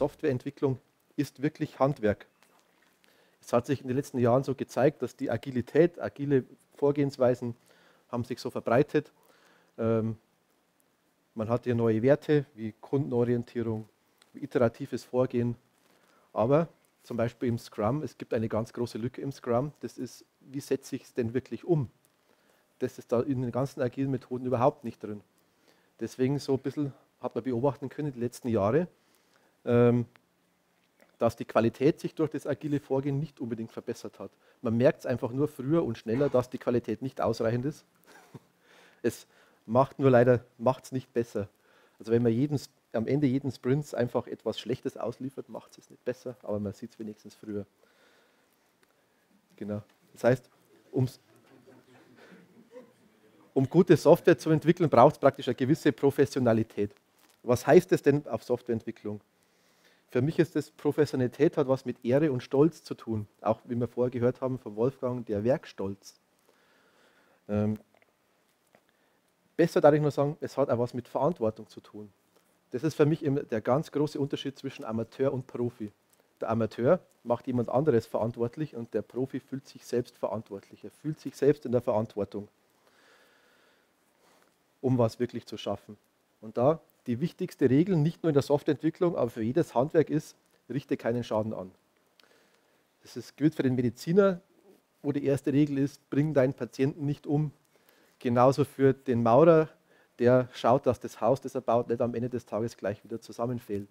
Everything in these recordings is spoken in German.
Softwareentwicklung ist wirklich Handwerk. Es hat sich in den letzten Jahren so gezeigt, dass die Agilität, agile Vorgehensweisen haben sich so verbreitet. Ähm, man hat hier neue Werte wie Kundenorientierung, wie iteratives Vorgehen. Aber zum Beispiel im Scrum, es gibt eine ganz große Lücke im Scrum, das ist, wie setze ich es denn wirklich um? Das ist da in den ganzen agilen Methoden überhaupt nicht drin. Deswegen so ein bisschen hat man beobachten können die letzten Jahre, dass die Qualität sich durch das agile Vorgehen nicht unbedingt verbessert hat. Man merkt es einfach nur früher und schneller, dass die Qualität nicht ausreichend ist. Es macht nur leider macht's nicht besser. Also wenn man jeden, am Ende jeden Sprints einfach etwas Schlechtes ausliefert, macht es nicht besser, aber man sieht es wenigstens früher. Genau. Das heißt, um's, um gute Software zu entwickeln, braucht es praktisch eine gewisse Professionalität. Was heißt es denn auf Softwareentwicklung? Für mich ist das Professionalität hat was mit Ehre und Stolz zu tun. Auch wie wir vorher gehört haben von Wolfgang, der Werkstolz. Ähm, besser darf ich nur sagen, es hat auch was mit Verantwortung zu tun. Das ist für mich der ganz große Unterschied zwischen Amateur und Profi. Der Amateur macht jemand anderes verantwortlich und der Profi fühlt sich selbst verantwortlich. Er fühlt sich selbst in der Verantwortung, um was wirklich zu schaffen. Und da die wichtigste Regel, nicht nur in der Softwareentwicklung, aber für jedes Handwerk ist, richte keinen Schaden an. Das ist, gilt für den Mediziner, wo die erste Regel ist, bring deinen Patienten nicht um. Genauso für den Maurer, der schaut, dass das Haus, das er baut, nicht am Ende des Tages gleich wieder zusammenfällt.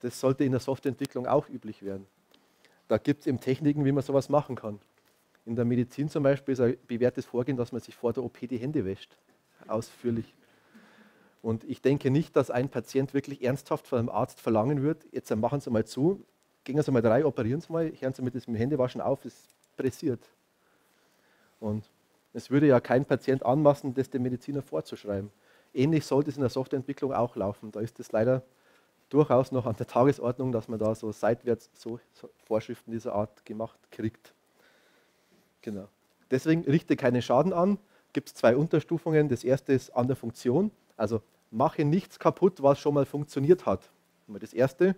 Das sollte in der Softwareentwicklung auch üblich werden. Da gibt es eben Techniken, wie man sowas machen kann. In der Medizin zum Beispiel ist ein bewährtes Vorgehen, dass man sich vor der OP die Hände wäscht. Ausführlich. Und ich denke nicht, dass ein Patient wirklich ernsthaft von einem Arzt verlangen wird, jetzt machen Sie mal zu, gehen Sie mal drei, operieren Sie mal, hören Sie mit dem Händewaschen auf, es pressiert. Und es würde ja kein Patient anmaßen, das dem Mediziner vorzuschreiben. Ähnlich sollte es in der Softwareentwicklung auch laufen. Da ist es leider durchaus noch an der Tagesordnung, dass man da so seitwärts so Vorschriften dieser Art gemacht kriegt. Genau. Deswegen richte keinen Schaden an. Gibt es zwei Unterstufungen. Das erste ist an der Funktion. Also mache nichts kaputt, was schon mal funktioniert hat. Das erste.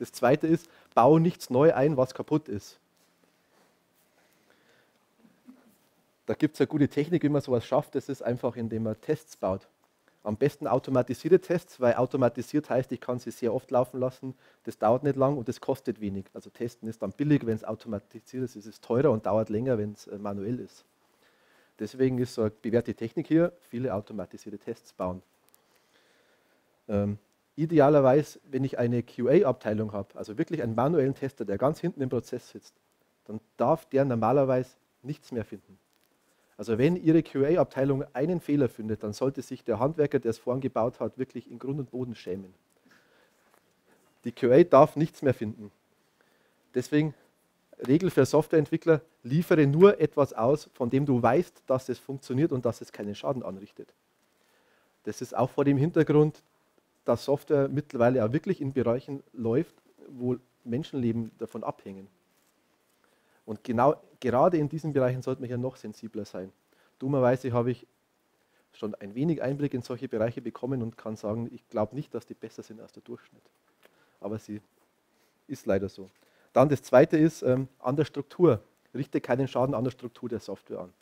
Das zweite ist, baue nichts neu ein, was kaputt ist. Da gibt es eine gute Technik, wie man sowas schafft. Das ist einfach, indem man Tests baut. Am besten automatisierte Tests, weil automatisiert heißt, ich kann sie sehr oft laufen lassen. Das dauert nicht lang und das kostet wenig. Also testen ist dann billig, wenn es automatisiert ist, ist es teurer und dauert länger, wenn es äh, manuell ist. Deswegen ist so eine bewährte Technik hier, viele automatisierte Tests bauen. Ähm, idealerweise, wenn ich eine QA-Abteilung habe, also wirklich einen manuellen Tester, der ganz hinten im Prozess sitzt, dann darf der normalerweise nichts mehr finden. Also wenn Ihre QA-Abteilung einen Fehler findet, dann sollte sich der Handwerker, der es vorhin gebaut hat, wirklich in Grund und Boden schämen. Die QA darf nichts mehr finden. Deswegen Regel für Softwareentwickler, liefere nur etwas aus, von dem du weißt, dass es funktioniert und dass es keinen Schaden anrichtet. Das ist auch vor dem Hintergrund, dass Software mittlerweile auch wirklich in Bereichen läuft, wo Menschenleben davon abhängen. Und genau, gerade in diesen Bereichen sollte man ja noch sensibler sein. Dummerweise habe ich schon ein wenig Einblick in solche Bereiche bekommen und kann sagen, ich glaube nicht, dass die besser sind als der Durchschnitt. Aber sie ist leider so. Dann das Zweite ist ähm, an der Struktur. Richte keinen Schaden an der Struktur der Software an.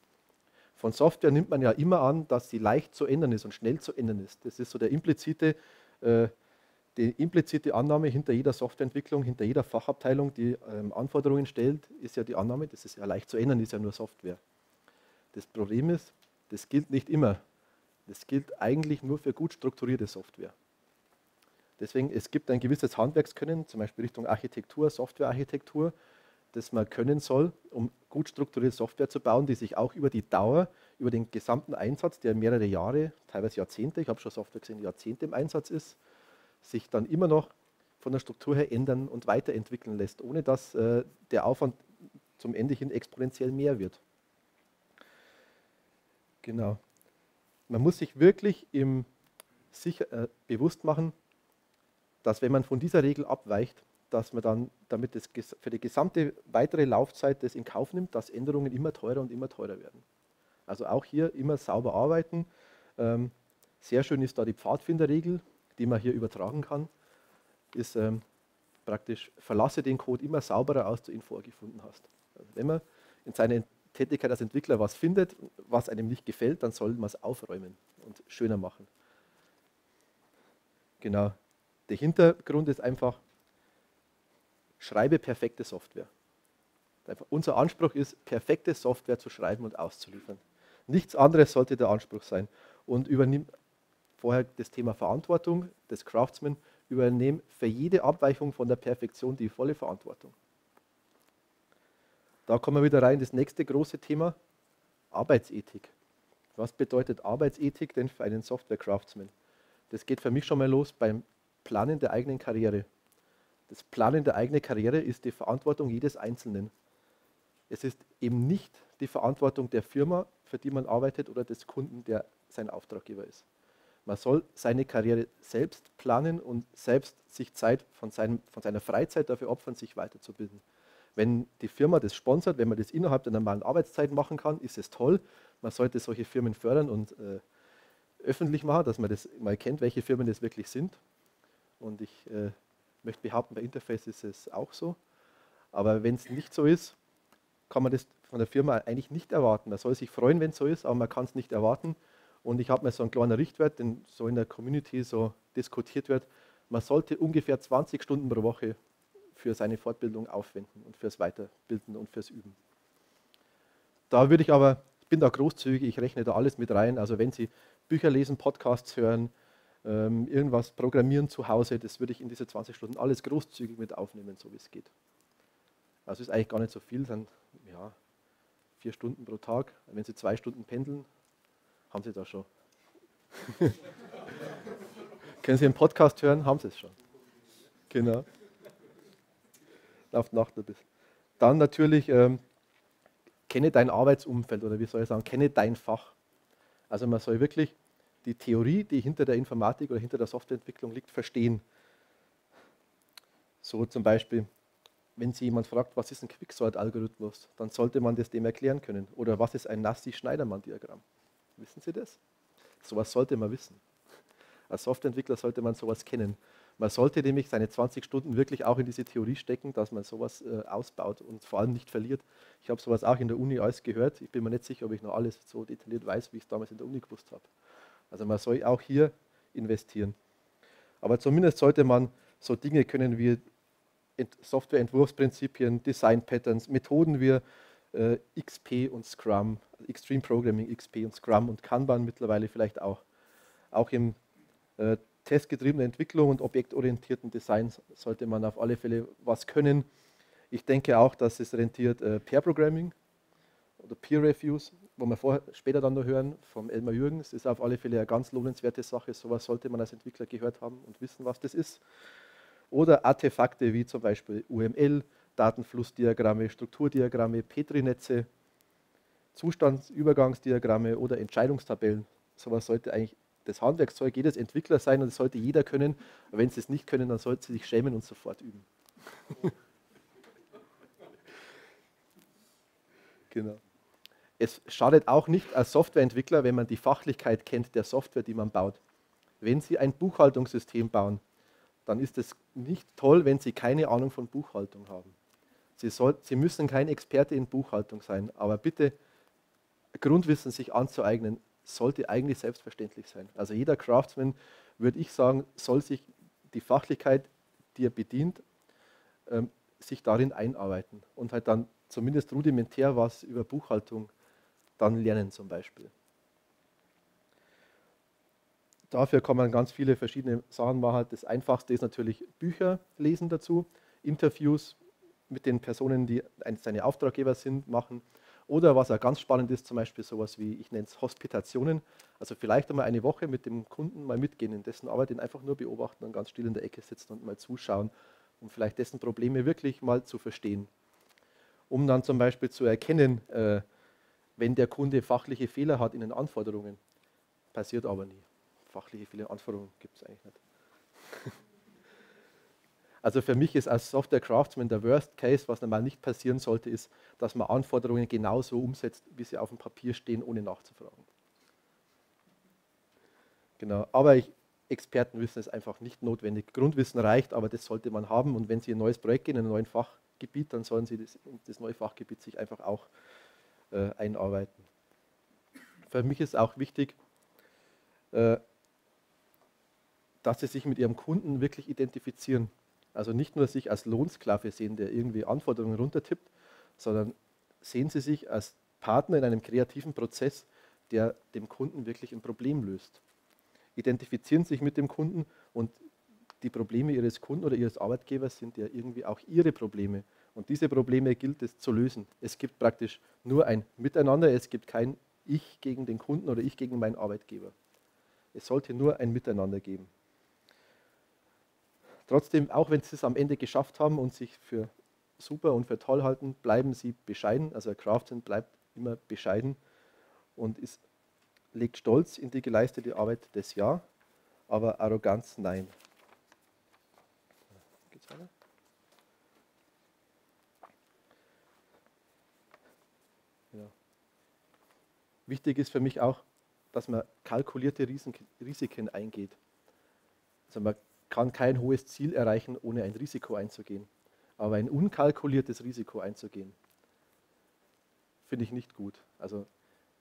Von Software nimmt man ja immer an, dass sie leicht zu ändern ist und schnell zu ändern ist. Das ist so der implizite die implizite Annahme hinter jeder Softwareentwicklung, hinter jeder Fachabteilung, die ähm, Anforderungen stellt, ist ja die Annahme, das ist ja leicht zu ändern, ist ja nur Software. Das Problem ist, das gilt nicht immer. Das gilt eigentlich nur für gut strukturierte Software. Deswegen, es gibt ein gewisses Handwerkskönnen, zum Beispiel Richtung Architektur, Softwarearchitektur, das man können soll, um gut strukturierte Software zu bauen, die sich auch über die Dauer, über den gesamten Einsatz, der mehrere Jahre, teilweise Jahrzehnte, ich habe schon Software gesehen, Jahrzehnte im Einsatz ist, sich dann immer noch von der Struktur her ändern und weiterentwickeln lässt, ohne dass äh, der Aufwand zum Ende hin exponentiell mehr wird. Genau. Man muss sich wirklich im sicher, äh, bewusst machen, dass wenn man von dieser Regel abweicht, dass man dann damit das, für die gesamte weitere Laufzeit das in Kauf nimmt, dass Änderungen immer teurer und immer teurer werden. Also auch hier immer sauber arbeiten. Ähm, sehr schön ist da die Pfadfinderregel, die man hier übertragen kann, ist, ähm, praktisch verlasse den Code immer sauberer aus, du ihn vorgefunden hast. Also wenn man in seiner Tätigkeit als Entwickler was findet, was einem nicht gefällt, dann soll man es aufräumen und schöner machen. Genau. Der Hintergrund ist einfach, schreibe perfekte Software. Unser Anspruch ist, perfekte Software zu schreiben und auszuliefern. Nichts anderes sollte der Anspruch sein. Und übernimm vorher das Thema Verantwortung des Craftsman, übernehm für jede Abweichung von der Perfektion die volle Verantwortung. Da kommen wir wieder rein, das nächste große Thema, Arbeitsethik. Was bedeutet Arbeitsethik denn für einen Software-Craftsman? Das geht für mich schon mal los beim Planen der eigenen Karriere. Das Planen der eigenen Karriere ist die Verantwortung jedes Einzelnen. Es ist eben nicht die Verantwortung der Firma, für die man arbeitet, oder des Kunden, der sein Auftraggeber ist. Man soll seine Karriere selbst planen und selbst sich Zeit von, seinem, von seiner Freizeit dafür opfern, sich weiterzubilden. Wenn die Firma das sponsert, wenn man das innerhalb der normalen Arbeitszeit machen kann, ist es toll. Man sollte solche Firmen fördern und äh, öffentlich machen, dass man das mal kennt, welche Firmen das wirklich sind. Und ich äh, möchte behaupten, bei Interface ist es auch so. Aber wenn es nicht so ist, kann man das von der Firma eigentlich nicht erwarten. Man soll sich freuen, wenn es so ist, aber man kann es nicht erwarten. Und ich habe mir so einen kleinen Richtwert, den so in der Community so diskutiert wird. Man sollte ungefähr 20 Stunden pro Woche für seine Fortbildung aufwenden und fürs Weiterbilden und fürs Üben. Da würde ich aber, ich bin da großzügig, ich rechne da alles mit rein. Also wenn Sie Bücher lesen, Podcasts hören, ähm, irgendwas programmieren zu Hause, das würde ich in diese 20 Stunden alles großzügig mit aufnehmen, so wie es geht. Also ist eigentlich gar nicht so viel, dann ja, vier Stunden pro Tag. Wenn Sie zwei Stunden pendeln, haben Sie das schon. Können Sie einen Podcast hören, haben Sie es schon. Genau auf Nacht bisschen. Dann natürlich, ähm, kenne dein Arbeitsumfeld oder wie soll ich sagen, kenne dein Fach. Also man soll wirklich die Theorie, die hinter der Informatik oder hinter der Softwareentwicklung liegt, verstehen. So zum Beispiel, wenn Sie jemand fragt, was ist ein Quicksort-Algorithmus, dann sollte man das dem erklären können. Oder was ist ein Nassi-Schneidermann-Diagramm? Wissen Sie das? Sowas sollte man wissen. Als Softwareentwickler sollte man sowas kennen. Man sollte nämlich seine 20 Stunden wirklich auch in diese Theorie stecken, dass man sowas äh, ausbaut und vor allem nicht verliert. Ich habe sowas auch in der Uni alles gehört. Ich bin mir nicht sicher, ob ich noch alles so detailliert weiß, wie ich es damals in der Uni gewusst habe. Also man soll auch hier investieren. Aber zumindest sollte man so Dinge können wie Softwareentwurfsprinzipien, Design Patterns, Methoden wie äh, XP und Scrum, Extreme Programming XP und Scrum und Kanban mittlerweile vielleicht auch. Auch im äh, testgetriebene Entwicklung und objektorientierten Design sollte man auf alle Fälle was können. Ich denke auch, dass es rentiert äh, Pair Programming oder Peer Reviews, wo wir vorher, später dann noch hören vom Elmar Jürgens, ist auf alle Fälle eine ganz lohnenswerte Sache. Sowas sollte man als Entwickler gehört haben und wissen, was das ist. Oder Artefakte wie zum Beispiel UML, Datenflussdiagramme, Strukturdiagramme, Petri-Netze, Zustandsübergangsdiagramme oder Entscheidungstabellen. Sowas sollte eigentlich das Handwerkszeug jedes Entwickler sein und das sollte jeder können. Aber wenn sie es nicht können, dann sollte sie sich schämen und sofort üben. genau. Es schadet auch nicht als Softwareentwickler, wenn man die Fachlichkeit kennt der Software, die man baut. Wenn Sie ein Buchhaltungssystem bauen, dann ist es nicht toll, wenn Sie keine Ahnung von Buchhaltung haben. Sie, soll, Sie müssen kein Experte in Buchhaltung sein, aber bitte Grundwissen sich anzueignen, sollte eigentlich selbstverständlich sein. Also jeder Craftsman, würde ich sagen, soll sich die Fachlichkeit, die er bedient, ähm, sich darin einarbeiten und halt dann zumindest rudimentär was über Buchhaltung dann lernen zum Beispiel. Dafür kann man ganz viele verschiedene Sachen machen. Das Einfachste ist natürlich Bücher lesen dazu, Interviews mit den Personen, die seine Auftraggeber sind, machen oder was auch ganz spannend ist, zum Beispiel sowas wie, ich nenne es Hospitationen. Also vielleicht einmal eine Woche mit dem Kunden mal mitgehen in dessen Arbeit, ihn einfach nur beobachten und ganz still in der Ecke sitzen und mal zuschauen, um vielleicht dessen Probleme wirklich mal zu verstehen. Um dann zum Beispiel zu erkennen, äh, wenn der Kunde fachliche Fehler hat in den Anforderungen. Passiert aber nie. Fachliche Fehler, Anforderungen gibt es eigentlich nicht. Also für mich ist als Software Craftsman der Worst Case, was normal nicht passieren sollte, ist, dass man Anforderungen genauso umsetzt, wie sie auf dem Papier stehen, ohne nachzufragen. Genau, aber ich Fachexpertenwissen ist einfach nicht notwendig. Grundwissen reicht, aber das sollte man haben. Und wenn Sie ein neues Projekt gehen in einem neuen Fachgebiet, dann sollen Sie das, das neue Fachgebiet sich einfach auch äh, einarbeiten. Für mich ist auch wichtig, äh, dass Sie sich mit Ihrem Kunden wirklich identifizieren. Also nicht nur sich als Lohnsklave sehen, der irgendwie Anforderungen runtertippt, sondern sehen Sie sich als Partner in einem kreativen Prozess, der dem Kunden wirklich ein Problem löst. Identifizieren sich mit dem Kunden und die Probleme Ihres Kunden oder Ihres Arbeitgebers sind ja irgendwie auch Ihre Probleme. Und diese Probleme gilt es zu lösen. Es gibt praktisch nur ein Miteinander, es gibt kein Ich gegen den Kunden oder Ich gegen meinen Arbeitgeber. Es sollte nur ein Miteinander geben. Trotzdem, auch wenn Sie es am Ende geschafft haben und sich für super und für toll halten, bleiben Sie bescheiden. Also Craftsman bleibt immer bescheiden und ist, legt Stolz in die geleistete Arbeit des Ja, aber Arroganz nein. Wichtig ist für mich auch, dass man kalkulierte Risiken eingeht. Also man kann kein hohes Ziel erreichen, ohne ein Risiko einzugehen. Aber ein unkalkuliertes Risiko einzugehen, finde ich nicht gut. Also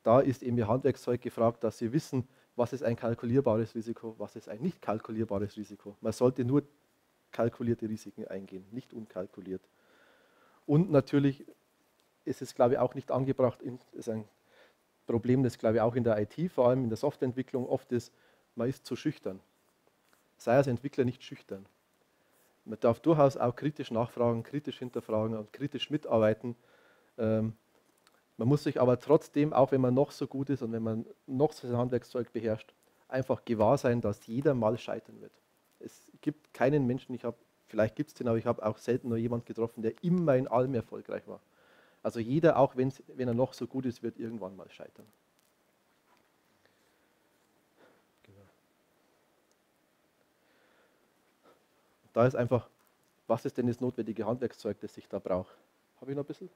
da ist eben Ihr Handwerkszeug gefragt, dass Sie wissen, was ist ein kalkulierbares Risiko, was ist ein nicht kalkulierbares Risiko. Man sollte nur kalkulierte Risiken eingehen, nicht unkalkuliert. Und natürlich ist es, glaube ich, auch nicht angebracht, ist ein Problem, das, glaube ich, auch in der IT, vor allem in der Softwareentwicklung oft ist, man ist zu schüchtern. Sei als Entwickler nicht schüchtern. Man darf durchaus auch kritisch nachfragen, kritisch hinterfragen und kritisch mitarbeiten. Ähm, man muss sich aber trotzdem, auch wenn man noch so gut ist und wenn man noch so sein Handwerkszeug beherrscht, einfach gewahr sein, dass jeder mal scheitern wird. Es gibt keinen Menschen, ich habe, vielleicht gibt es den, aber ich habe auch selten nur jemanden getroffen, der immer in allem erfolgreich war. Also jeder, auch wenn er noch so gut ist, wird irgendwann mal scheitern. Genau. Da ist einfach, was ist denn das notwendige Handwerkszeug, das ich da brauche? Habe ich noch ein bisschen?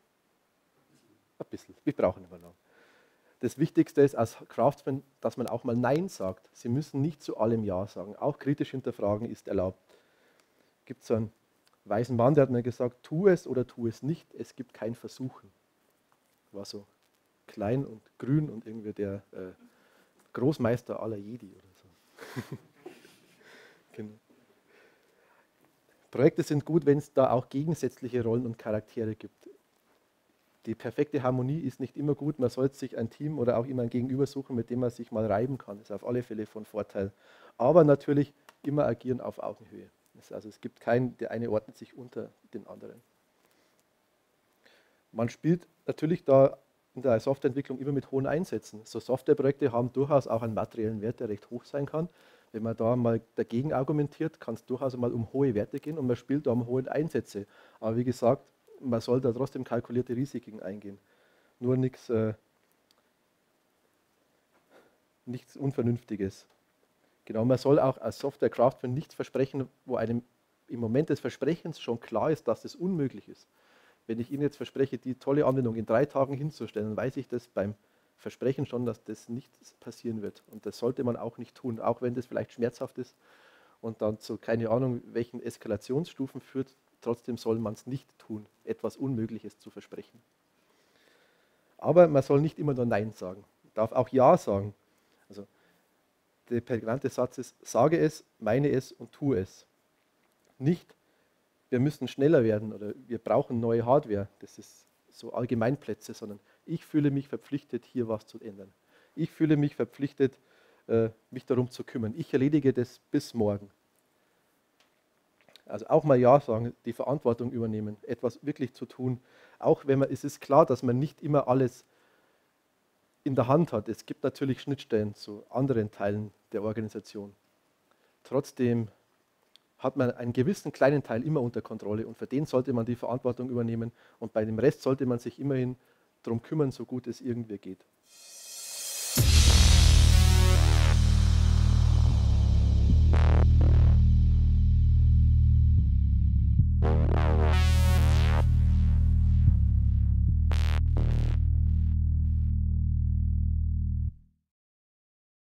Ein bisschen. Wir brauchen immer noch. Das Wichtigste ist als Craftsman, dass man auch mal Nein sagt. Sie müssen nicht zu allem Ja sagen. Auch kritisch hinterfragen ist erlaubt. Es gibt so einen weisen Mann, der hat mir gesagt, tu es oder tu es nicht, es gibt kein Versuchen. War so klein und grün und irgendwie der äh, Großmeister aller Jedi oder so. genau. Projekte sind gut, wenn es da auch gegensätzliche Rollen und Charaktere gibt die perfekte Harmonie ist nicht immer gut. Man sollte sich ein Team oder auch immer ein Gegenüber suchen, mit dem man sich mal reiben kann. Das ist auf alle Fälle von Vorteil. Aber natürlich immer agieren auf Augenhöhe. Also es gibt keinen, der eine ordnet sich unter den anderen. Man spielt natürlich da in der Softwareentwicklung immer mit hohen Einsätzen. So Softwareprojekte haben durchaus auch einen materiellen Wert, der recht hoch sein kann. Wenn man da mal dagegen argumentiert, kann es durchaus mal um hohe Werte gehen und man spielt da um hohe Einsätze. Aber wie gesagt, man soll da trotzdem kalkulierte Risiken eingehen. Nur nichts äh, nichts Unvernünftiges. Genau, man soll auch als Software-Craftsman nichts versprechen, wo einem im Moment des Versprechens schon klar ist, dass es unmöglich ist. Wenn ich Ihnen jetzt verspreche, die tolle Anwendung in drei Tagen hinzustellen, dann weiß ich das beim Versprechen schon, dass das nicht passieren wird. Und das sollte man auch nicht tun, auch wenn das vielleicht schmerzhaft ist und dann zu keine Ahnung welchen Eskalationsstufen führt. Trotzdem soll man es nicht tun, etwas Unmögliches zu versprechen. Aber man soll nicht immer nur Nein sagen. Man darf auch Ja sagen. Also der prägnante Satz ist, sage es, meine es und tue es. Nicht, wir müssen schneller werden oder wir brauchen neue Hardware. Das ist so Allgemeinplätze, sondern ich fühle mich verpflichtet, hier was zu ändern. Ich fühle mich verpflichtet, äh, mich darum zu kümmern. Ich erledige das bis morgen. Also auch mal Ja sagen, die Verantwortung übernehmen, etwas wirklich zu tun. Auch wenn man, es ist klar, dass man nicht immer alles in der Hand hat. Es gibt natürlich Schnittstellen zu anderen Teilen der Organisation. Trotzdem hat man einen gewissen kleinen Teil immer unter Kontrolle und für den sollte man die Verantwortung übernehmen und bei dem Rest sollte man sich immerhin darum kümmern, so gut es irgendwie geht.